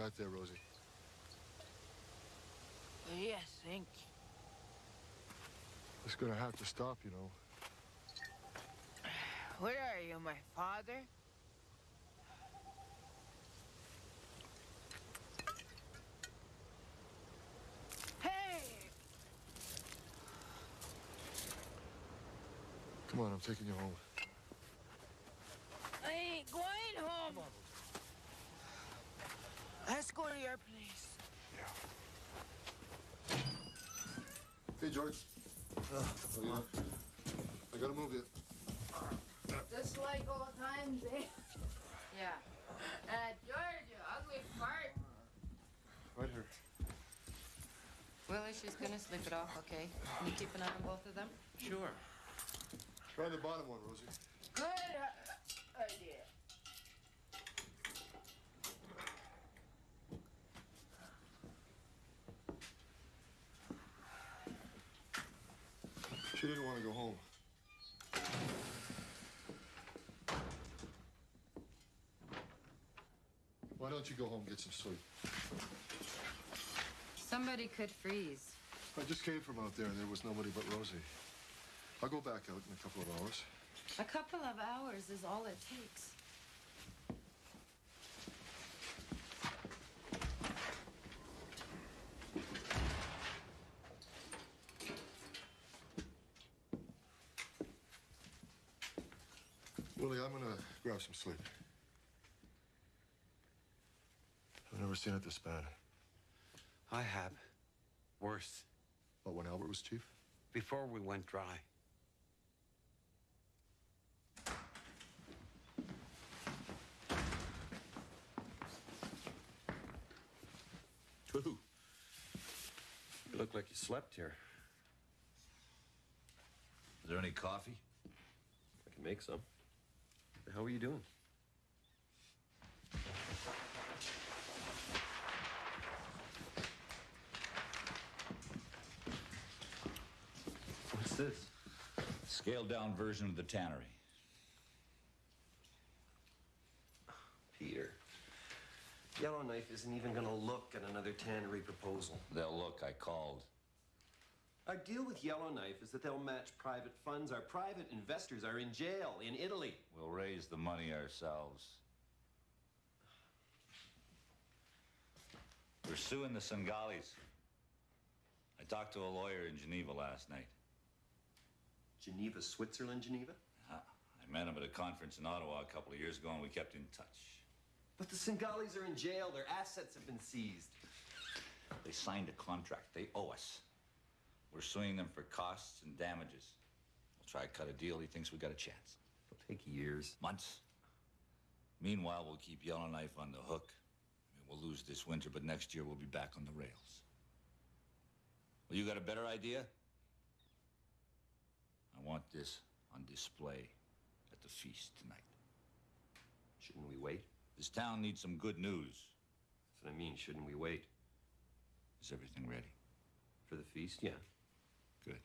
What do you got there, Rosie? Yes, thank you. It's gonna have to stop, you know. What are you, my father? Hey! Come on, I'm taking you home. I ain't going home. Let's go to your place. Yeah. Hey, George. Uh, I gotta move you. Just like old times, eh? Yeah. Uh, George, you ugly fart. Right here. Willie, she's gonna sleep it off, okay? Can you keep an eye on both of them? Sure. Try the bottom one, Rosie. Good uh, idea. She didn't want to go home. Why don't you go home and get some sleep? Somebody could freeze. I just came from out there and there was nobody but Rosie. I'll go back out in a couple of hours. A couple of hours is all it takes. Willie, I'm gonna grab some sleep. I've never seen it this bad. I have. Worse. But when Albert was chief? Before we went dry. Ooh. You look like you slept here. Is there any coffee? I can make some. How are you doing? What's this? Scaled down version of the tannery. Peter. Yellowknife isn't even gonna look at another tannery proposal. They'll look, I called. Our deal with Yellowknife is that they'll match private funds. Our private investors are in jail in Italy. We'll raise the money ourselves. We're suing the Singalis. I talked to a lawyer in Geneva last night. Geneva, Switzerland, Geneva? Uh, I met him at a conference in Ottawa a couple of years ago, and we kept in touch. But the Singalis are in jail. Their assets have been seized. They signed a contract. They owe us. We're suing them for costs and damages. We'll try to cut a deal. He thinks we got a chance. It'll take years. Months. Meanwhile, we'll keep Yellowknife on the hook. I mean, we'll lose this winter, but next year we'll be back on the rails. Well, you got a better idea? I want this on display at the feast tonight. Shouldn't we wait? This town needs some good news. That's what I mean. Shouldn't we wait? Is everything ready? For the feast? Yeah. Good.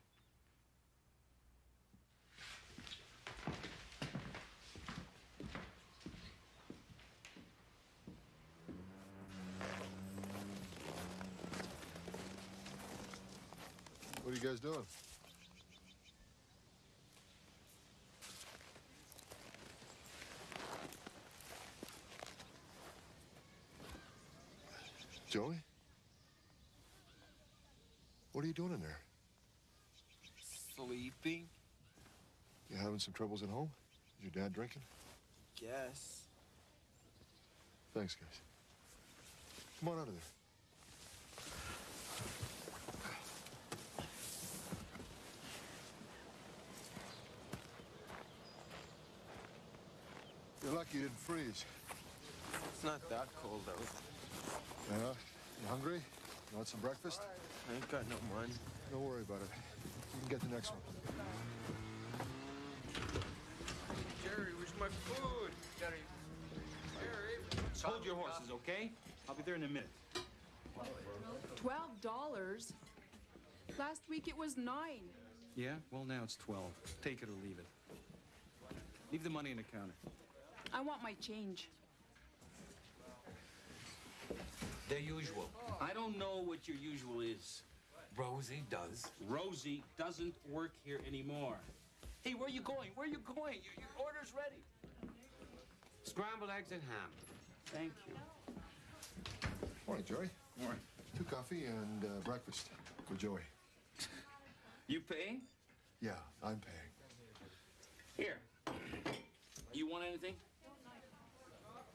What are you guys doing? Joey? What are you doing in there? Sleeping? You having some troubles at home? Is your dad drinking? Yes. Thanks, guys. Come on out of there. You're lucky you didn't freeze. It's not that cold out. Yeah? You hungry? You want some breakfast? I ain't got no money. Don't worry about it. You can get the next one. Jerry, where's my food? Jerry. Jerry. Hold your horses, okay? I'll be there in a minute. Twelve dollars? Last week it was nine. Yeah? Well, now it's 12. Take it or leave it. Leave the money in the counter. I want my change. The usual. I don't know what your usual is. Rosie does. Rosie doesn't work here anymore. Hey, where are you going? Where are you going? Your, your order's ready. Scrambled eggs and ham. Thank you. Morning, Joey. Morning. Two coffee and uh, breakfast for Joey. You paying? Yeah, I'm paying. Here. You want anything?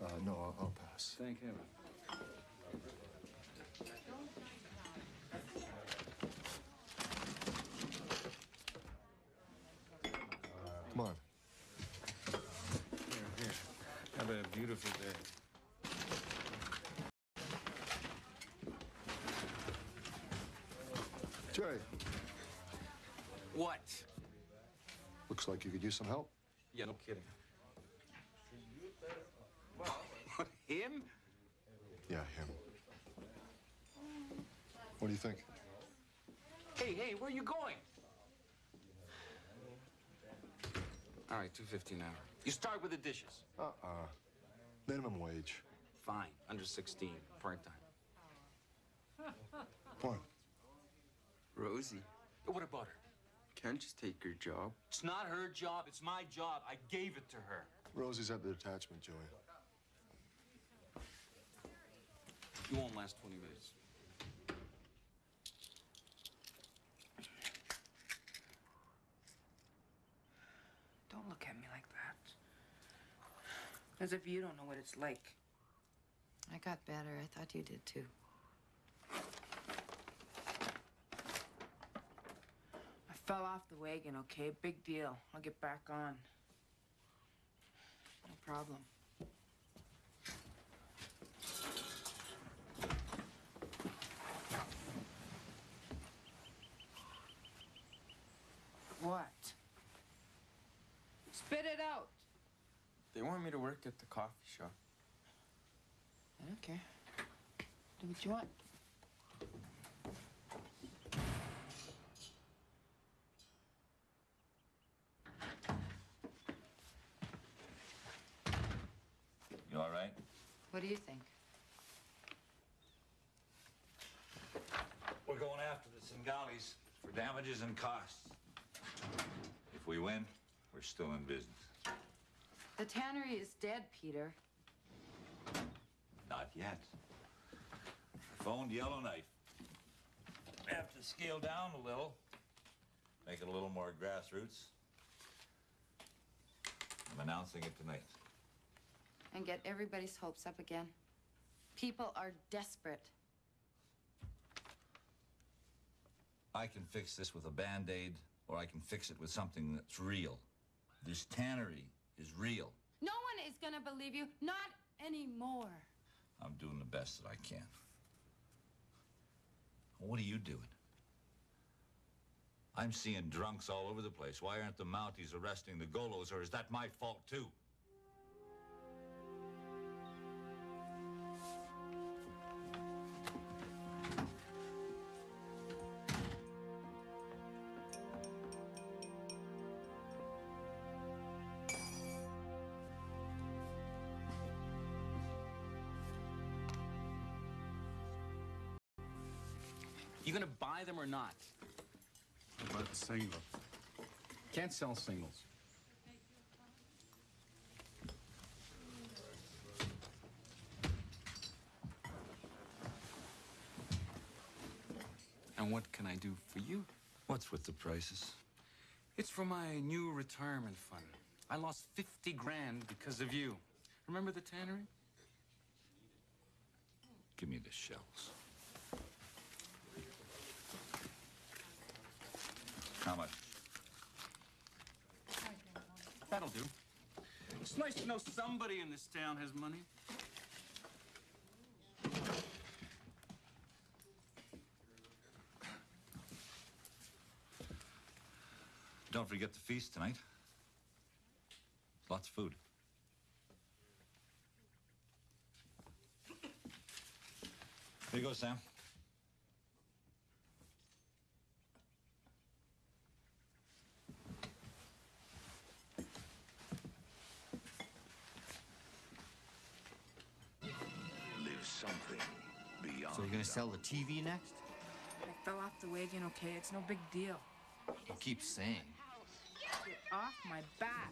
Uh, no, I'll, I'll pass. Thank heaven. Come on. Here, here. Have a beautiful day. Joey, What? looks like you could use some help. Yeah, no kidding. Well, what him? Yeah, him. What do you think? Hey, hey, where are you going? All right, two fifty an hour. You start with the dishes. Uh-uh. Minimum wage. Fine, under sixteen, part time. Come on. Rosie, What about her? can't just take your job. It's not her job. It's my job. I gave it to her. Rosie's at the detachment, Joey. You won't last twenty minutes. Don't look at me like that. As if you don't know what it's like. I got better. I thought you did too. I fell off the wagon, okay? Big deal. I'll get back on. No problem. What? Spit it out. They want me to work at the coffee shop. I don't care. Do what you want. You all right? What do you think? We're going after the Singalis for damages and costs. If we win, we're still in business. The tannery is dead, Peter. Not yet. I phoned Yellowknife. We have to scale down a little, make it a little more grassroots. I'm announcing it tonight. And get everybody's hopes up again. People are desperate. I can fix this with a band aid, or I can fix it with something that's real. This tannery is real. No one is gonna believe you. Not anymore. I'm doing the best that I can. What are you doing? I'm seeing drunks all over the place. Why aren't the Mounties arresting the Golos, or is that my fault too? Or not? But single. Can't sell singles. And what can I do for you? What's with the prices? It's for my new retirement fund. I lost 50 grand because of you. Remember the tannery? Give me the shells. How much? That'll do. It's nice to know somebody in this town has money. Don't forget the feast tonight. Lots of food. Here you go, Sam. Sell the TV next? I fell off the wagon, okay? It's no big deal. You keep saying. Get off my back.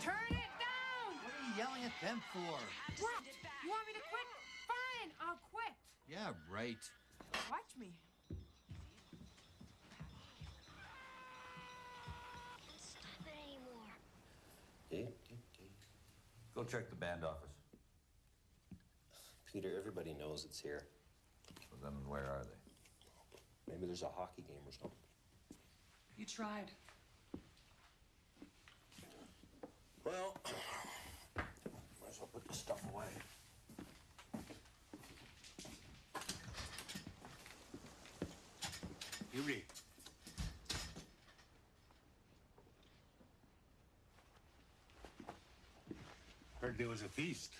Turn it down! What are you yelling at them for? What? You want me to quit? Fine, I'll quit. Yeah, right. Watch me. Go check the band office. Peter, everybody knows it's here. Well, then where are they? Maybe there's a hockey game or something. You tried. Well, might as well put the stuff away. Yuri. Heard there was a feast.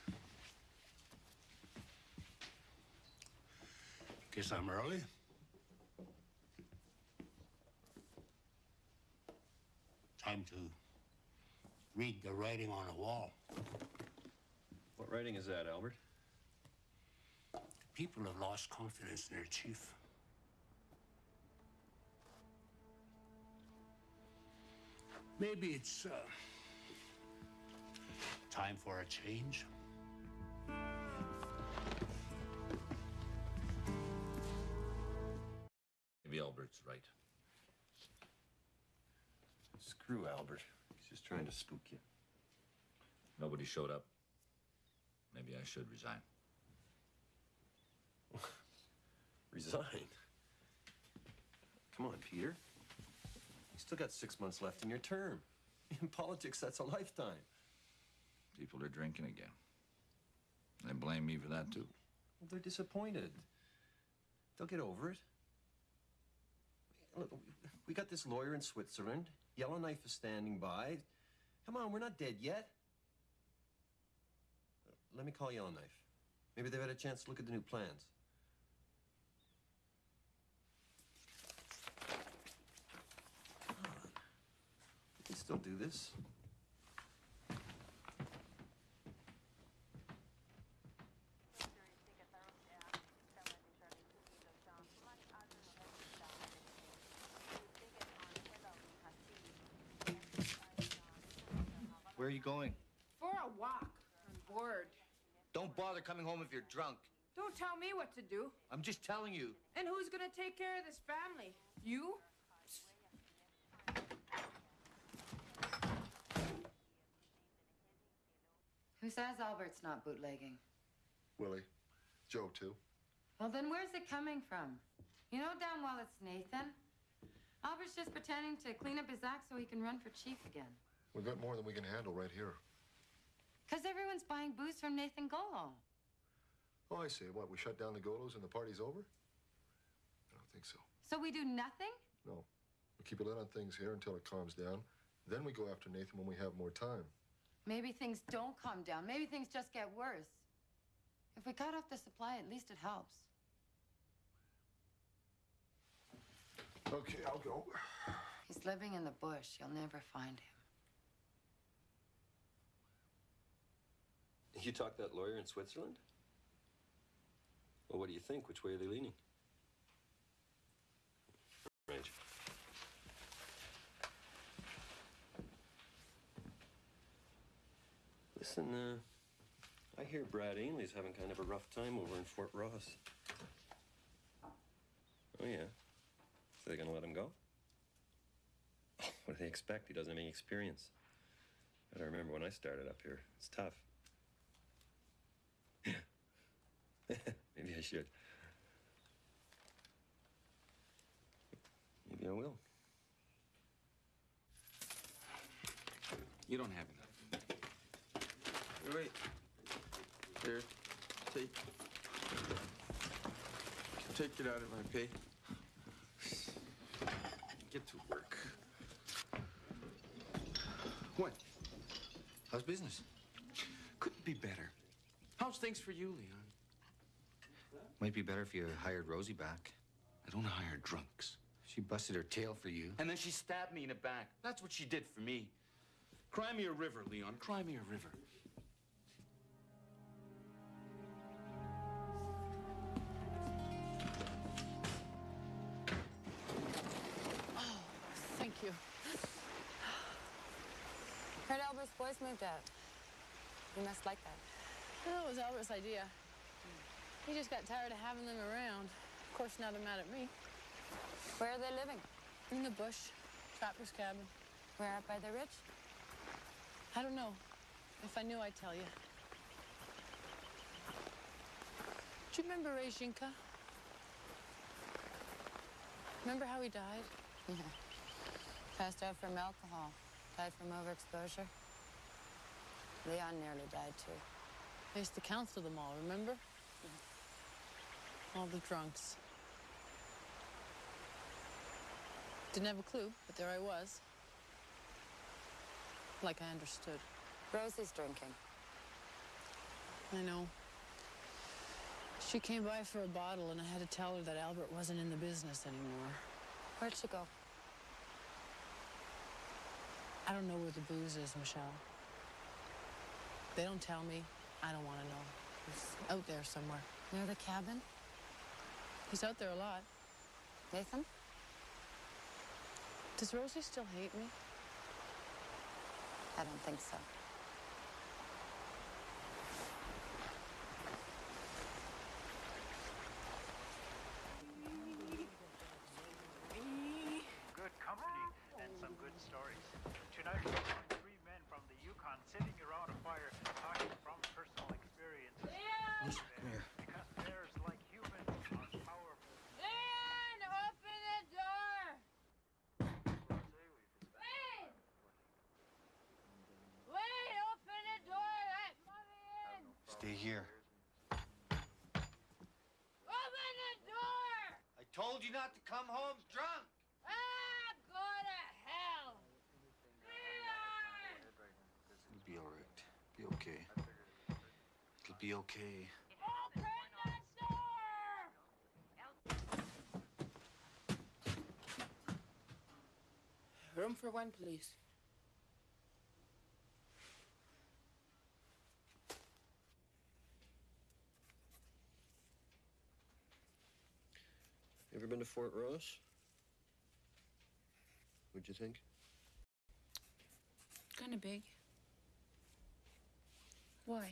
Guess I'm early. Time to read the writing on the wall. What writing is that, Albert? People have lost confidence in their chief. Maybe it's uh, time for a change. Right. Screw Albert. He's just trying to spook you. Nobody showed up. Maybe I should resign. Resign. Come on, Peter. You still got six months left in your term. In politics, that's a lifetime. People are drinking again. They blame me for that, too. Well, they're disappointed. They'll get over it. We got this lawyer in Switzerland. Yellowknife is standing by. Come on, we're not dead yet. Let me call Yellowknife. Maybe they've had a chance to look at the new plans. We can still do this. Where are you going? For a walk. I'm bored. Don't bother coming home if you're drunk. Don't tell me what to do. I'm just telling you. And who's gonna take care of this family? You? Who says Albert's not bootlegging? Willie. Joe, too. Well, then where's it coming from? You know damn well it's Nathan. Albert's just pretending to clean up his act so he can run for chief again. We've got more than we can handle right here. Because everyone's buying booze from Nathan Golo. Oh, I see. What, we shut down the Golos and the party's over? I don't think so. So we do nothing? No. We keep a lid on things here until it calms down. Then we go after Nathan when we have more time. Maybe things don't calm down. Maybe things just get worse. If we cut off the supply, at least it helps. Okay, I'll go. He's living in the bush. You'll never find him. You talked that lawyer in Switzerland? Well, what do you think? Which way are they leaning? Range. Listen, uh, I hear Brad Ainley's having kind of a rough time over in Fort Ross. Oh, yeah? So they're gonna let him go? what do they expect? He doesn't have any experience. I remember when I started up here. It's tough. Maybe I should. Maybe I will. You don't have enough. Wait, wait. Here, take. Take it out of my pay. Get to work. What? How's business? Couldn't be better. How's things for you, Leon? Might be better if you hired Rosie back. I don't hire drunks. She busted her tail for you. And then she stabbed me in the back. That's what she did for me. Cry me a river, Leon. Cry me a river. Oh, thank you. Heard Albert's boys moved out. You must like that. That was Albert's idea. He just got tired of having them around. Of course, now they're mad at me. Where are they living? In the bush, trapper's cabin. Where out by the ridge? I don't know. If I knew, I'd tell you. Do you remember Ray Remember how he died? Yeah. Passed out from alcohol. Died from overexposure. Leon nearly died too. I used to counsel them all, remember? Mm-hmm. All the drunks. Didn't have a clue, but there I was. Like I understood. Rosie's drinking. I know. She came by for a bottle, and I had to tell her that Albert wasn't in the business anymore. Where'd she go? I don't know where the booze is, Michelle. They don't tell me. I don't want to know. It's out there somewhere. Near the cabin? He's out there a lot. Nathan? Does Rosie still hate me? I don't think so. Good company and some good stories. Tonight we find three men from the Yukon sitting around a fire talking from personal experience. Come here. Because bears, like humans, are powerful. Leon, open the door! Wait! Wait, open the door! Let mommy in! Stay here. Open the door! I told you not to come home drunk. Ah, go to hell! Leon! It'll be all right. Be okay. It'll be okay. Open the door! Room for one, please. Fort Ross? What'd you think? Kind of big. Why?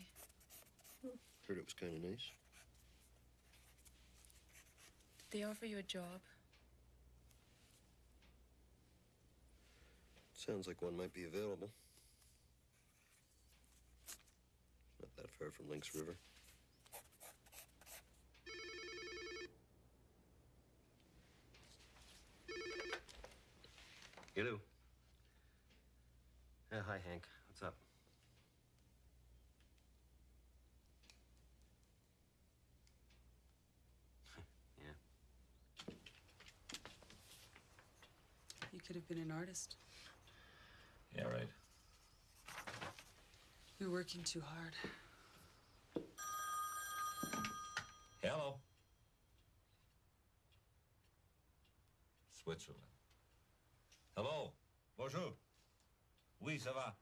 Heard it was kind of nice. Did they offer you a job? Sounds like one might be available. Not that far from Lynx River. Hello. Yeah, hi, Hank. What's up? yeah. You could have been an artist. Yeah, right. You're working too hard. Hello. Switzerland. Hello. Bonjour. Oui, ça va.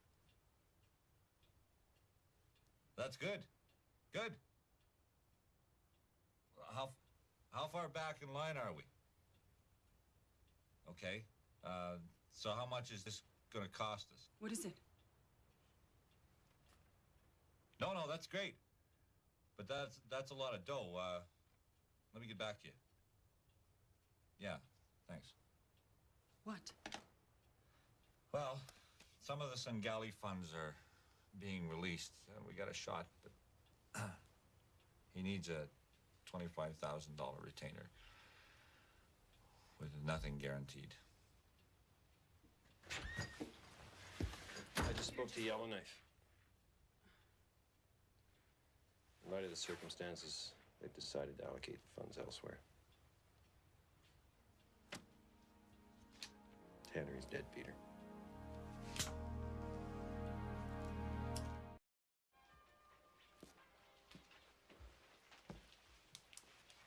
That's good. Good. How how far back in line are we? Okay. Uh, so how much is this going to cost us? What is it? No, no, that's great. But that's that's a lot of dough. Uh, let me get back to you. Yeah, thanks. What? Well, some of the Sengali funds are being released. Uh, we got a shot, but he needs a twenty-five thousand dollar retainer with nothing guaranteed. I just spoke to Yellowknife. In light of the circumstances, they've decided to allocate the funds elsewhere. Tanner, Tannery's dead, Peter.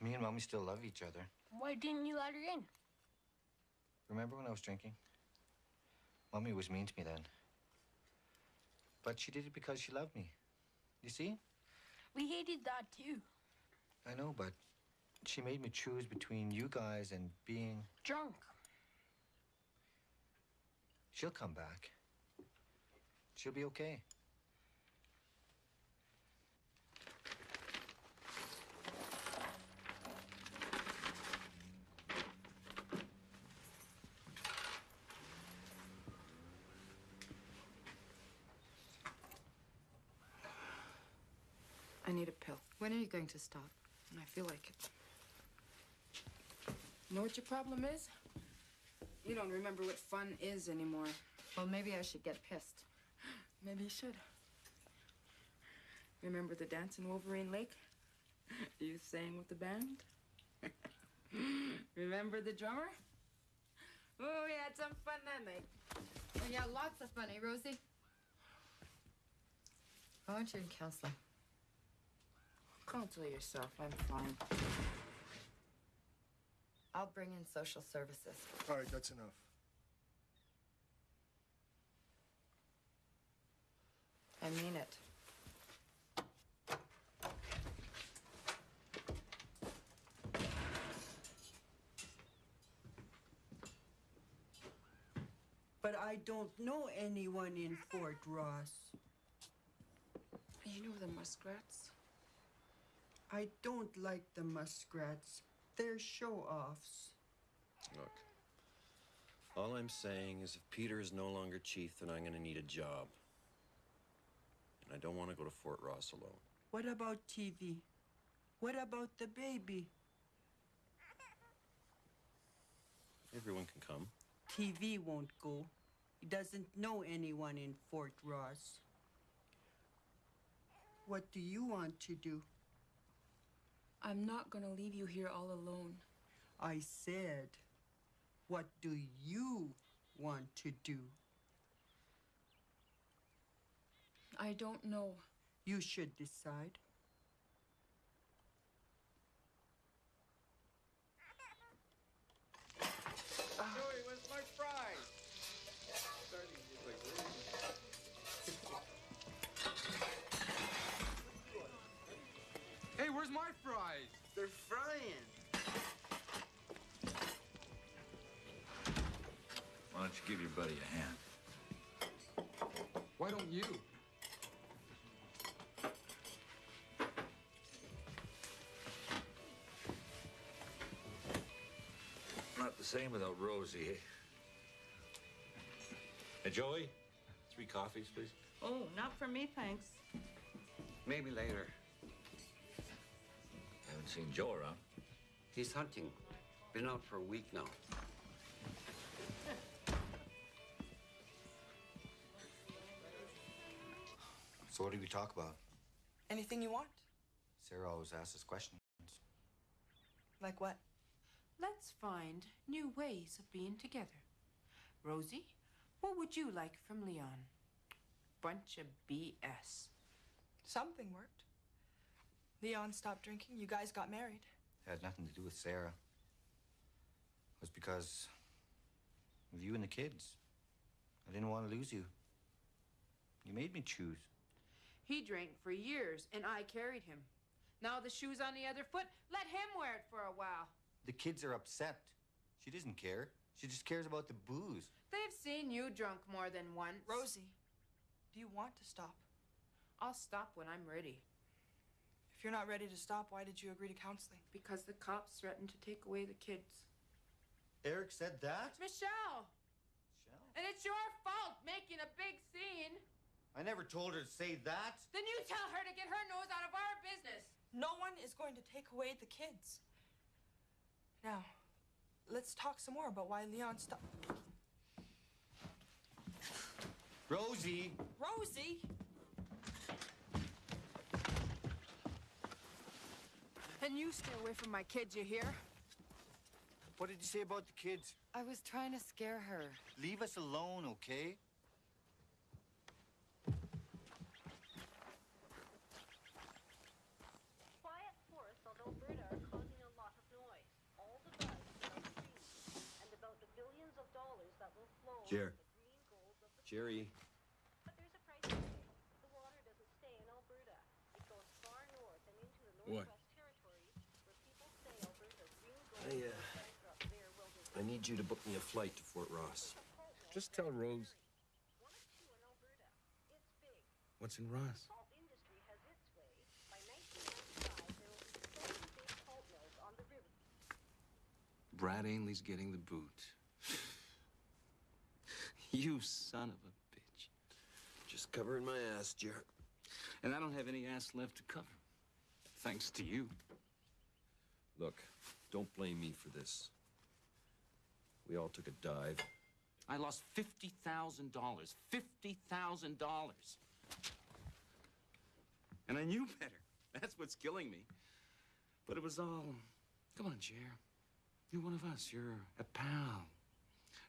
Me and Mommy still love each other. Why didn't you let her in? Remember when I was drinking? Mommy was mean to me then. But she did it because she loved me. You see? We hated that too. I know, but she made me choose between you guys and being. Drunk. She'll come back. She'll be okay. I need a pill. When are you going to stop? And I feel like it. You know what your problem is? You don't remember what fun is anymore. Well, maybe I should get pissed. Maybe you should. Remember the dance in Wolverine Lake? You sang with the band? Remember the drummer? Oh, we had some fun that night. Oh, yeah, lots of fun, eh, Rosie? I want you in counseling. Counsel yourself. I'm fine. I'll bring in social services. All right, that's enough. I mean it. But I don't know anyone in Fort Ross. You know the muskrats? I don't like the muskrats. They're show offs. Look, all I'm saying is if Peter is no longer chief, then I'm going to need a job. And I don't want to go to Fort Ross alone. What about Teevee? What about the baby? Everyone can come. Teevee won't go. He doesn't know anyone in Fort Ross. What do you want to do? I'm not gonna leave you here all alone. I said, what do you want to do? I don't know. You should decide. Where's my fries? They're frying. Why don't you give your buddy a hand? Why don't you? Not the same without Rosie. Hey, Joey, three coffees, please. Oh, not for me, thanks. Maybe later. Haven't seen Joe around. He's hunting. Been out for a week now. So, what do we talk about? Anything you want? Sarah always asks us questions. Like what? Let's find new ways of being together. Rosie, what would you like from Leon? Bunch of BS. Something worked. Leon stopped drinking. You guys got married. It had nothing to do with Sarah. It was because of you and the kids. I didn't want to lose you. You made me choose. He drank for years, and I carried him. Now the shoe's on the other foot. Let him wear it for a while. The kids are upset. She doesn't care. She just cares about the booze. They've seen you drunk more than once. Rosie, do you want to stop? I'll stop when I'm ready. If you're not ready to stop, why did you agree to counseling? Because the cops threatened to take away the kids. Eric said that? Michelle! Michelle? And it's your fault making a big scene. I never told her to say that. Then you tell her to get her nose out of our business. No one is going to take away the kids. Now, let's talk some more about why Leon stopped. Rosie! Rosie! And you stay away from my kids, you hear? What did you say about the kids? I was trying to scare her. Leave us alone, okay? Quiet are causing a lot of noise. All the are and about the billions of dollars that will flow... Jerry. You to book me a flight to Fort Ross. Just tell Rose. What's in Ross? Brad Ainley's getting the boot. you son of a bitch. Just covering my ass, Jer. And I don't have any ass left to cover. Thanks to you. Look, don't blame me for this. We all took a dive. I lost $50,000. $50,000. And I knew better. That's what's killing me. But it was all. Come on, Jer. You're one of us. You're a pal.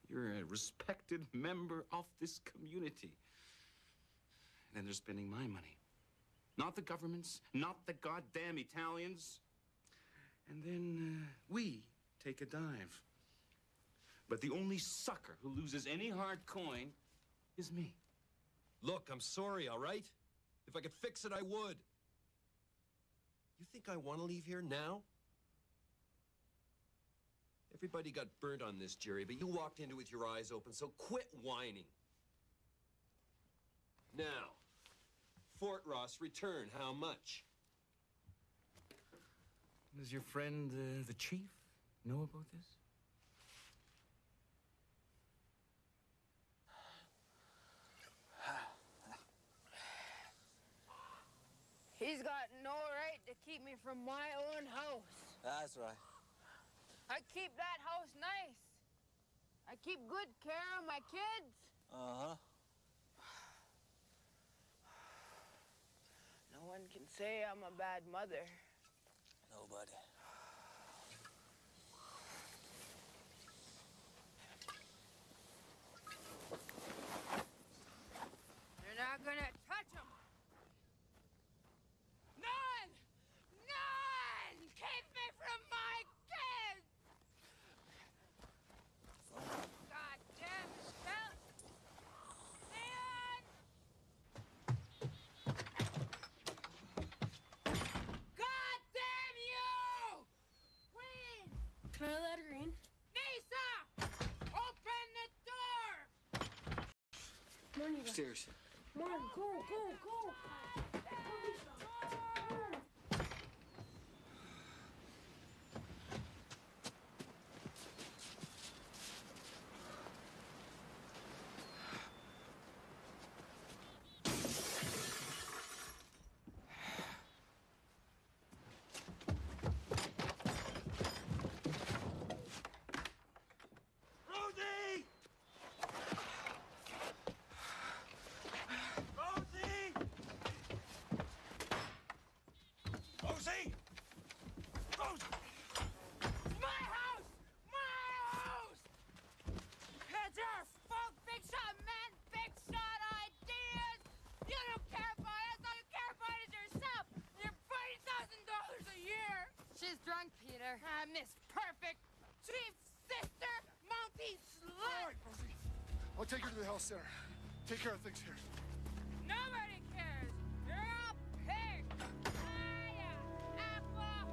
You're a respected member of this community. And then they're spending my money. Not the government's, not the goddamn Italians. And then uh, we take a dive. But the only sucker who loses any hard coin is me. Look, I'm sorry, all right? If I could fix it, I would. You think I want to leave here now? Everybody got burnt on this, Jerry, but you walked into it with your eyes open, so quit whining. Now, Fort Ross return, how much? Does your friend, uh, the chief, know about this? He's got no right to keep me from my own house. That's right. I keep that house nice. I keep good care of my kids. Uh huh. No one can say I'm a bad mother. Nobody. You're not gonna touch them. None! None! Keep me from my kids! God damn it, Leon! God damn you! Queen! Can I let her in? Nisa! Open the door! Morning. Upstairs. Morning. Go, go, go. Rosie! Rosie! Rosie! Rosie! My house! My house! It's your fault, big shot man, big shot ideas! You don't care about us, all you care about is yourself! You're forty thousand dollars a year! She's drunk, Peter. I'm Miss Perfect, chief sister, mountie slut! I'll take her to the health center. Take care of things here. Nobody cares! You're all pigs! Hiya, Apple!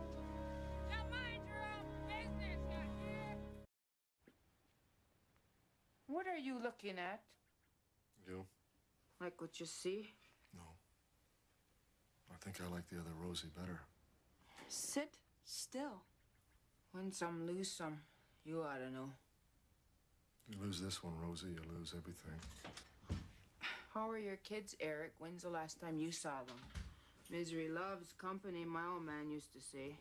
You mind your own business, you hear? What are you looking at? You? Like what you see? No. I think I like the other Rosie better. Sit still. Win some, lose some. You ought to know. You lose this one, Rosie, you lose everything. How are your kids, Eric? When's the last time you saw them? Misery loves company, my old man used to say.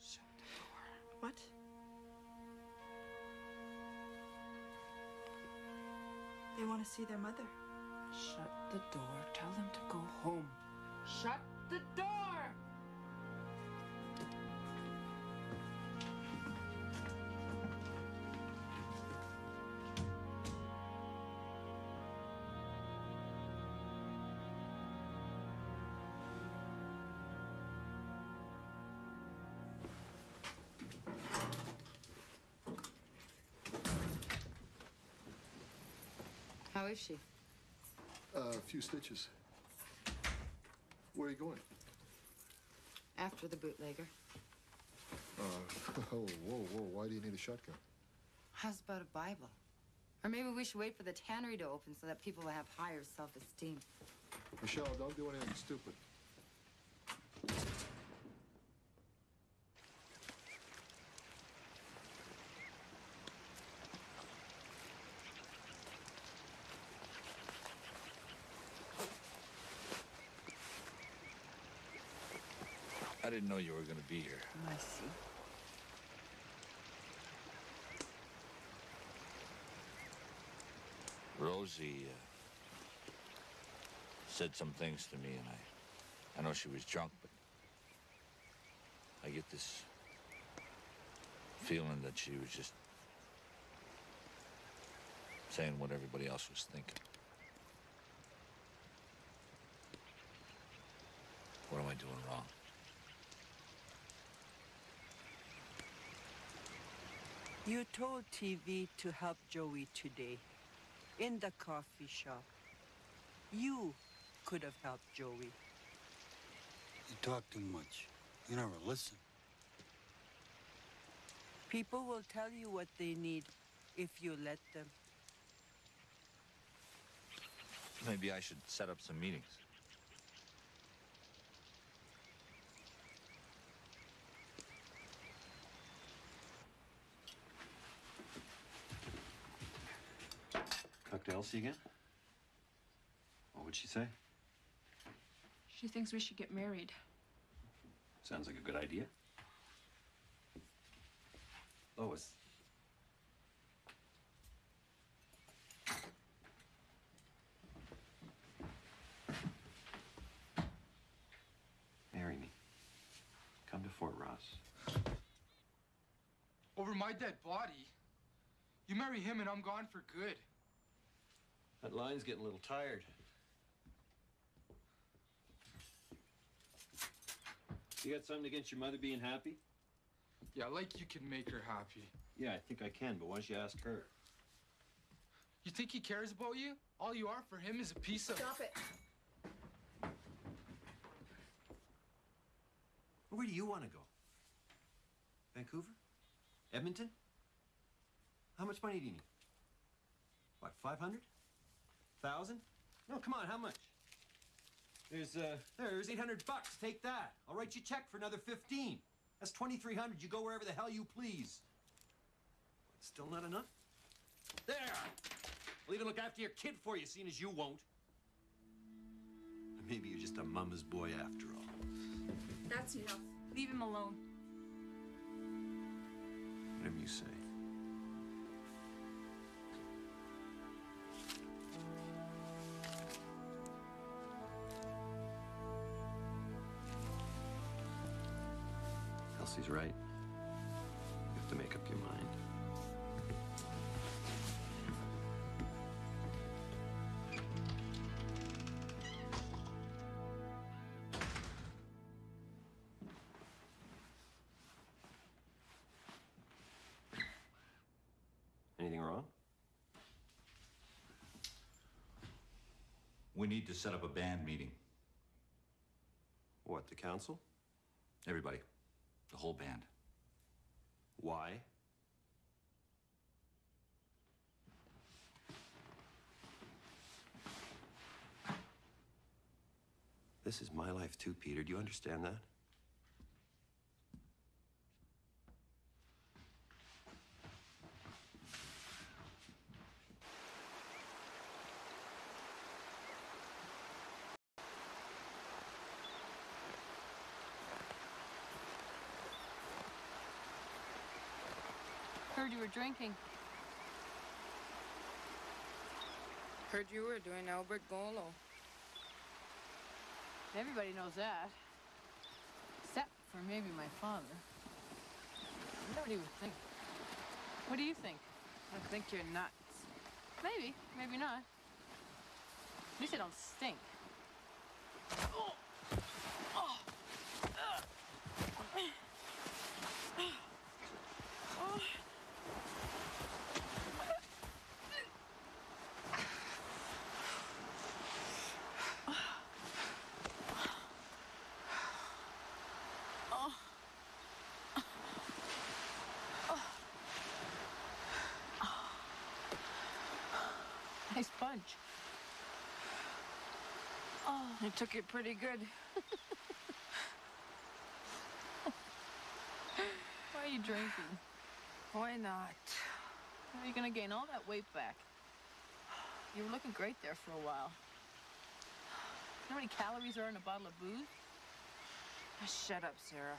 Shut the door. What? They want to see their mother. Shut the door. Tell them to go home. Shut the door! How is she? Uh, a few stitches. Where are you going? After the bootlegger. Uh, oh, whoa, whoa. Why do you need a shotgun? How's about a Bible? Or maybe we should wait for the tannery to open so that people will have higher self-esteem. Michelle, don't do anything stupid. I didn't know you were going to be here. I see. Rosie uh, said some things to me, and I, I know she was drunk, but I get this feeling that she was just saying what everybody else was thinking. What am I doing wrong? You told Teevee to help Joey today in the coffee shop. You could have helped Joey. You talk too much. You never listen. People will tell you what they need if you let them. Maybe I should set up some meetings. To Elsie again? What would she say? She thinks we should get married. Sounds like a good idea. Lois. Marry me. Come to Fort Ross. Over my dead body? You marry him and I'm gone for good. That line's getting a little tired. You got something against your mother being happy? Yeah, like you can make her happy. Yeah, I think I can, but why don't you ask her? You think he cares about you? All you are for him is a piece of. Stop it. Where do you want to go? Vancouver? Edmonton? How much money do you need? What, 500? 1,000? No, come on, how much? There's, uh, there's 800 bucks. Take that. I'll write you a check for another 15. That's 2,300. You go wherever the hell you please. What, still not enough? There! I'll even look after your kid for you, seeing as you won't. Or maybe you're just a mama's boy after all. That's enough. Leave him alone. Whatever you say. Elsie's right. You have to make up your mind. Anything wrong? We need to set up a band meeting. What, the council? Everybody. The whole band. Why? This is my life too, Peter. Do you understand that? Drinking. Heard you were doing Albert Golo. Everybody knows that. Except for maybe my father. I wonder what he would think. What do you think? I think you're nuts. Maybe, maybe not. At least I don't stink. Oh. Bunch. Oh, I took it pretty good. Why are you drinking? Why not? How are you gonna gain all that weight back? You were looking great there for a while. You know how many calories are in a bottle of booze? Ah, Shut up, Sarah.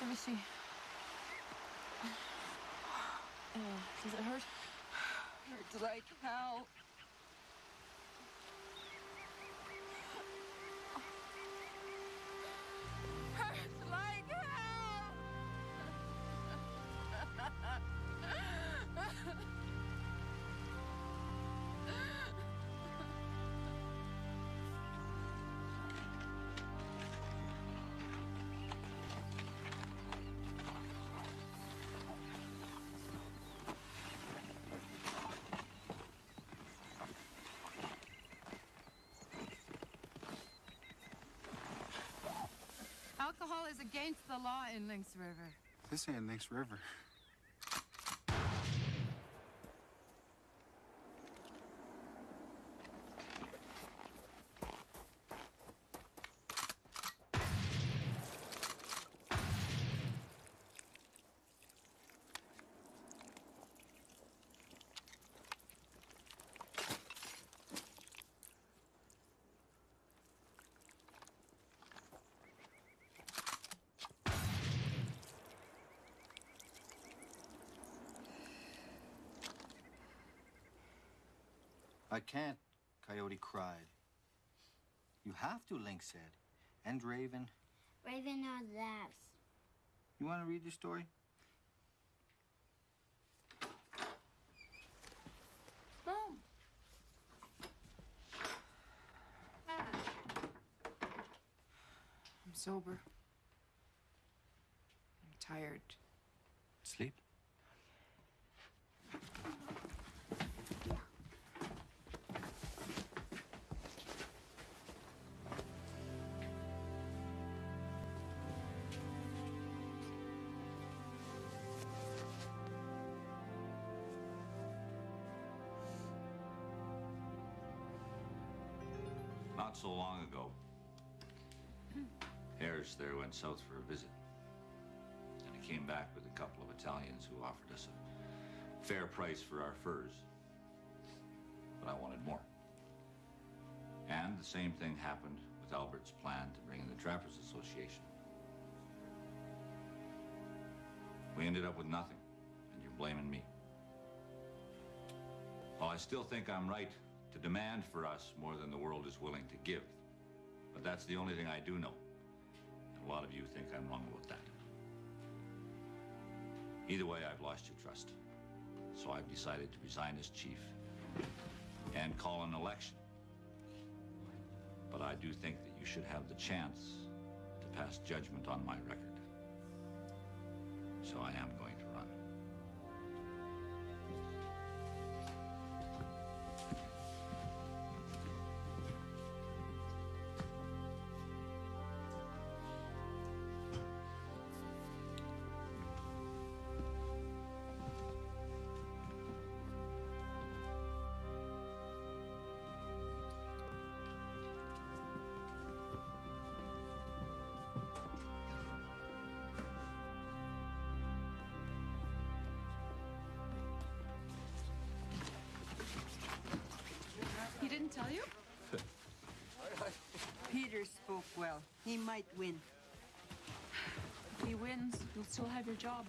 Let me see. Uh, does it hurt? Hurts like hell. Hurts like hell. Alcohol is against the law in Lynx River. This ain't Lynx River. I can't, Coyote cried. You have to, Lynx said. And Raven. Raven or laughs. You want to read the story? Boom. I'm sober. There went south for a visit. And he came back with a couple of Italians who offered us a fair price for our furs. But I wanted more. And the same thing happened with Albert's plan to bring in the Trappers Association. We ended up with nothing, and you're blaming me. Well, I still think I'm right to demand for us more than the world is willing to give. But that's the only thing I do know. Lot of you think I'm wrong about that. Either way, I've lost your trust. So I've decided to resign as chief and call an election. But I do think that you should have the chance to pass judgment on my record. So I am He tell you? Peter spoke well. He might win. If he wins, you'll still have your job.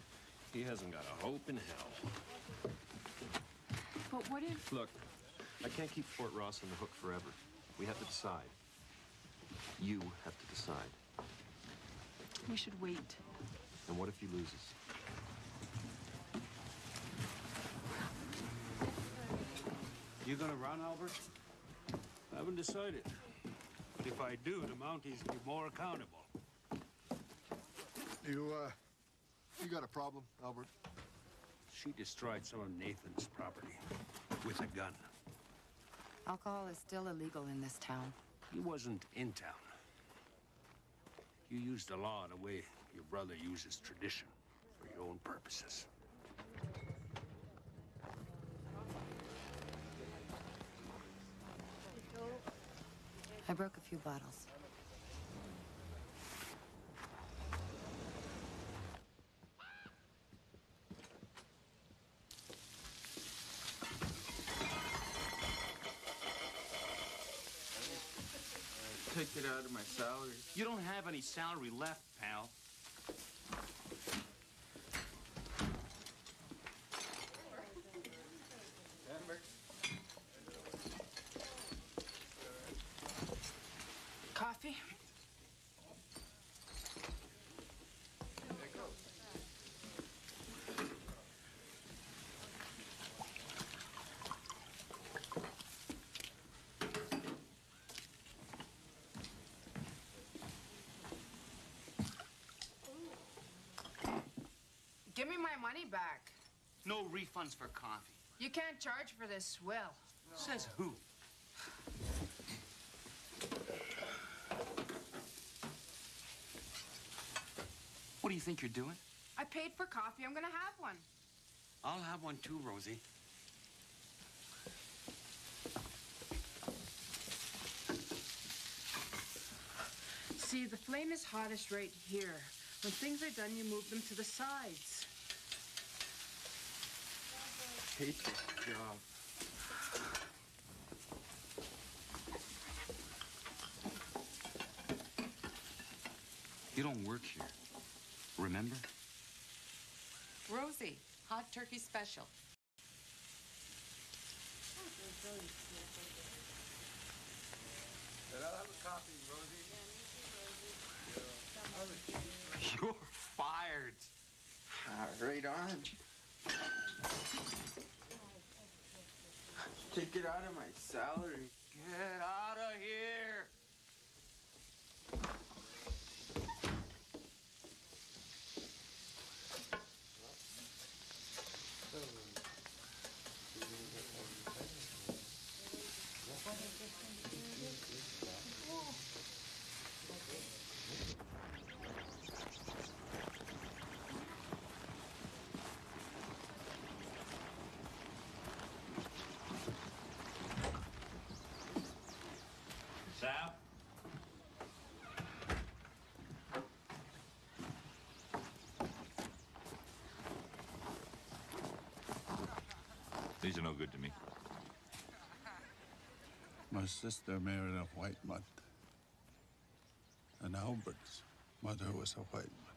He hasn't got a hope in hell. But what if... Look, I can't keep Fort Ross on the hook forever. We have to decide. You have to decide. We should wait. And what if he loses? You gonna run, Albert? I haven't decided. But if I do, the Mounties will be more accountable. You, uh, you got a problem, Albert? She destroyed some of Nathan's property with a gun. Alcohol is still illegal in this town. He wasn't in town. You used the law in the way your brother uses tradition for your own purposes. I broke a few bottles. Take it out of my salary. You don't have any salary left, pal. Give me my money back. No refunds for coffee. You can't charge for this swill. Says who? What do you think you're doing? I paid for coffee. I'm gonna have one. I'll have one too, Rosie. See, the flame is hottest right here. When things are done, you move them to the sides. Hate this job. You don't work here. Remember? Rosie, hot turkey special. You're fired. right on. Take it out of my salary. Get out of here. Sam? These are no good to me. My sister married a white man. And Albert's mother was a white man.